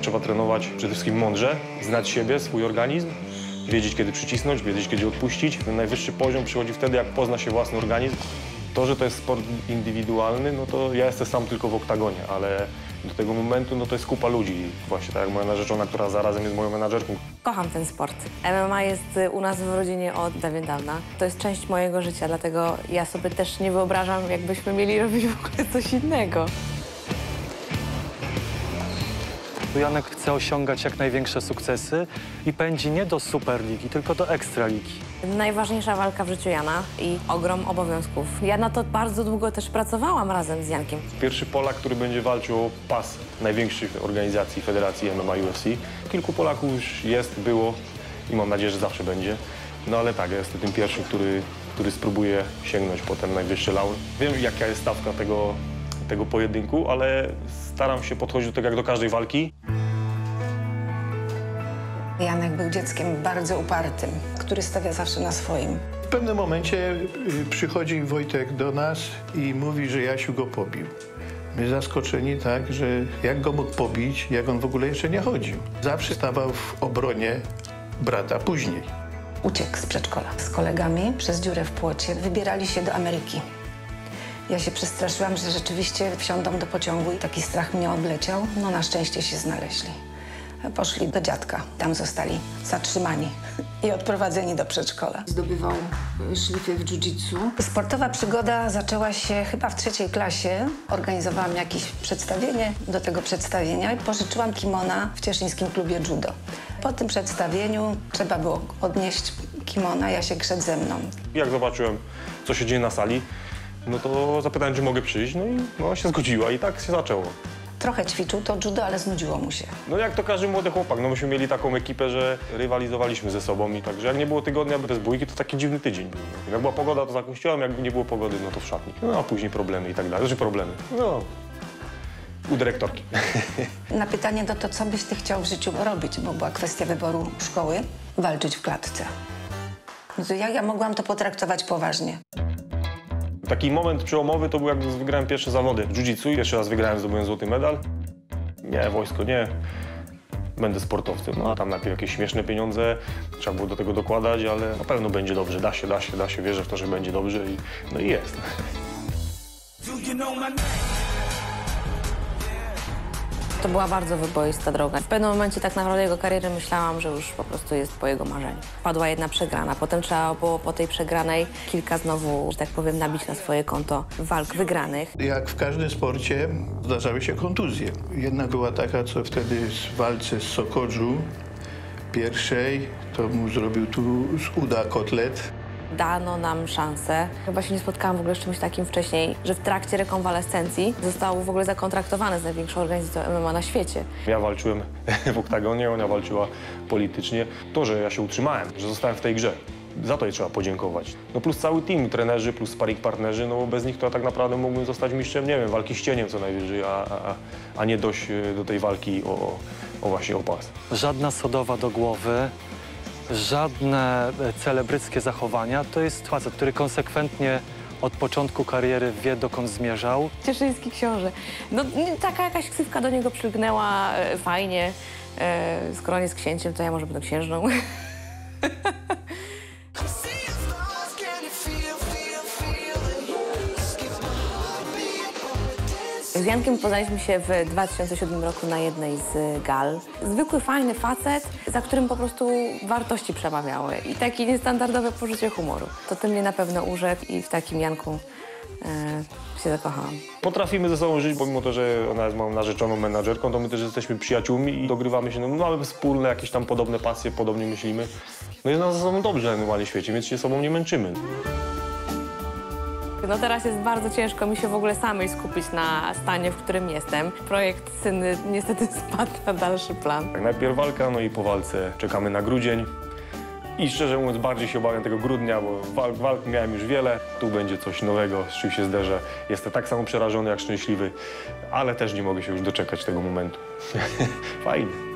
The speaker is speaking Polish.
Trzeba trenować przede wszystkim mądrze, znać siebie, swój organizm, wiedzieć kiedy przycisnąć, wiedzieć kiedy odpuścić. Ten najwyższy poziom przychodzi wtedy, jak pozna się własny organizm. To, że to jest sport indywidualny, no to ja jestem sam tylko w oktagonie, ale do tego momentu no to jest kupa ludzi. Właśnie tak jak moja narzeczona, która zarazem jest moją menadżerką. Kocham ten sport. MMA jest u nas w rodzinie od dawien dawna. To jest część mojego życia, dlatego ja sobie też nie wyobrażam, jakbyśmy mieli robić w ogóle coś innego. Janek chce osiągać jak największe sukcesy i pędzi nie do Superligi, tylko do Ekstraligi. Najważniejsza walka w życiu Jana i ogrom obowiązków. Ja na to bardzo długo też pracowałam razem z Jankiem. Pierwszy Polak, który będzie walczył o pas największych organizacji Federacji MMA UFC. Kilku Polaków już jest, było i mam nadzieję, że zawsze będzie. No ale tak, ja jestem tym pierwszym, który, który spróbuje sięgnąć po ten najwyższy laur. Wiem, jaka jest stawka tego, tego pojedynku, ale staram się podchodzić do tego jak do każdej walki. Janek był dzieckiem bardzo upartym, który stawia zawsze na swoim. W pewnym momencie y, przychodzi Wojtek do nas i mówi, że Jasiu go pobił. My zaskoczeni tak, że jak go mógł pobić, jak on w ogóle jeszcze nie chodził. Zawsze stawał w obronie brata później. Uciekł z przedszkola z kolegami przez dziurę w płocie. Wybierali się do Ameryki. Ja się przestraszyłam, że rzeczywiście wsiądą do pociągu i taki strach mnie obleciał. No na szczęście się znaleźli. Poszli do dziadka. Tam zostali zatrzymani i odprowadzeni do przedszkola. Zdobywał e, szlify w jiu-jitsu. Sportowa przygoda zaczęła się chyba w trzeciej klasie. Organizowałam jakieś przedstawienie. Do tego przedstawienia pożyczyłam kimona w Cieszyńskim Klubie Judo. Po tym przedstawieniu trzeba było odnieść kimona, Jasiek szedł ze mną. Jak zobaczyłem, co się dzieje na sali, no to zapytałem, czy mogę przyjść, no i no, się zgodziła i tak się zaczęło. Trochę ćwiczył to judo, ale znudziło mu się. No jak to każdy młody chłopak, no myśmy mieli taką ekipę, że rywalizowaliśmy ze sobą i także jak nie było tygodnia bez bójki, to taki dziwny tydzień był. Jak była pogoda, to za kościołem, jak nie było pogody, no to w szatni. No a później problemy i tak dalej. Znaczy problemy, no u dyrektorki. Na pytanie no to, co byś ty chciał w życiu robić, bo była kwestia wyboru szkoły, walczyć w klatce. No to ja, ja mogłam to potraktować poważnie. Taki moment przełomowy to był jak wygrałem pierwsze zawody w jiu-jitsu. Pierwszy raz wygrałem, zdobyłem złoty medal. Nie, wojsko nie. Będę sportowcem. No tam najpierw jakieś śmieszne pieniądze, trzeba było do tego dokładać, ale na pewno będzie dobrze. Da się, da się, da się. Wierzę w to, że będzie dobrze i no i jest. To była bardzo wyboista droga. W pewnym momencie tak naprawdę jego kariery myślałam, że już po prostu jest po jego marzeniu. Padła jedna przegrana, potem trzeba było po tej przegranej kilka znowu, że tak powiem, nabić na swoje konto walk wygranych. Jak w każdym sporcie zdarzały się kontuzje. Jedna była taka, co wtedy w walce z Sokodżu pierwszej, to mu zrobił tu z uda kotlet. Dano nam szansę. Chyba się nie spotkałam w ogóle z czymś takim wcześniej, że w trakcie rekonwalescencji został w ogóle zakontraktowany z największą organizacją MMA na świecie. Ja walczyłem w oktagonie, ona walczyła politycznie. To, że ja się utrzymałem, że zostałem w tej grze, za to jej trzeba podziękować. No plus cały team, trenerzy, plus sparring partnerzy, no bo bez nich to ja tak naprawdę mógłbym zostać mistrzem, nie wiem, walki z cieniem co najwyżej, a, a, a nie dojść e, do tej walki o, o właśnie o pas. Żadna sodowa do głowy, żadne e, celebryckie zachowania. To jest facet, który konsekwentnie od początku kariery wie, dokąd zmierzał. Cieszyński książę. No nie, taka jakaś ksywka do niego przylgnęła e, fajnie. E, skoro on jest księciem, to ja może będę księżną. Z Jankiem poznaliśmy się w 2007 roku na jednej z gal. Zwykły, fajny facet, za którym po prostu wartości przemawiały i takie niestandardowe poczucie humoru. To tym mnie na pewno urzekł i w takim Janku e, się zakochałam. Potrafimy ze sobą żyć, pomimo to, że ona jest moją narzeczoną menadżerką, to my też jesteśmy przyjaciółmi i dogrywamy się, no mamy wspólne jakieś tam podobne pasje, podobnie myślimy. No jest nam ze sobą dobrze na normalnym świecie, więc się sobą nie męczymy. No teraz jest bardzo ciężko mi się w ogóle samej skupić na stanie, w którym jestem. Projekt Syny niestety spadł na dalszy plan. Tak, najpierw walka, no i po walce czekamy na grudzień. I szczerze mówiąc, bardziej się obawiam tego grudnia, bo walk, walk miałem już wiele. Tu będzie coś nowego, z czym się zderzę. Jestem tak samo przerażony jak szczęśliwy, ale też nie mogę się już doczekać tego momentu. Fajnie.